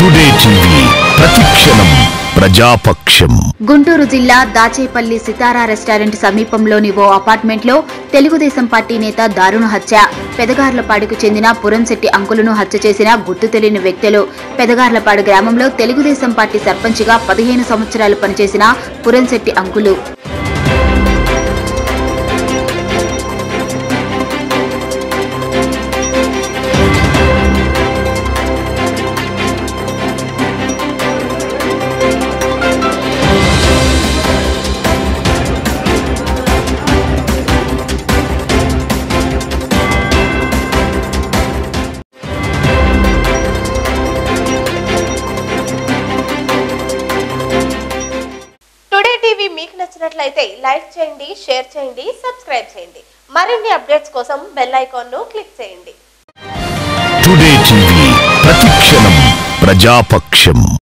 Today TV ప్రతిక్షణం ప్రజాపక్షం. గుంటూరు జిల్లా దాచేపల్లి సితారా restaurant సమీపంలోని ఓ అపార్ట్మెంట్లో తెలుగుదేశం పార్టీ నేత దారుణ హత్య. పెదగార్లపాడుకు చెందిన పురంశెట్టి అంకులను హత్య చేసిన గుర్తు తెలియని వ్యక్తులు. పెదగార్లపాడు గ్రామంలో తెలుగుదేశం పార్టీ సర్పంచ్గా పదిహేను సంవత్సరాలు పనిచేసిన పురంశెట్టి అంకులు. మీకు నచ్చినట్లయితే లైక్ చేయండి షేర్ చేయండి సబ్స్క్రైబ్ చేయండి. మరిన్ని అప్డేట్స్ కోసం బెల్ ఐకాన్ను క్లిక్ చేయండి. టుడే టీవీ ప్రతిక్షణం ప్రజాపక్షం.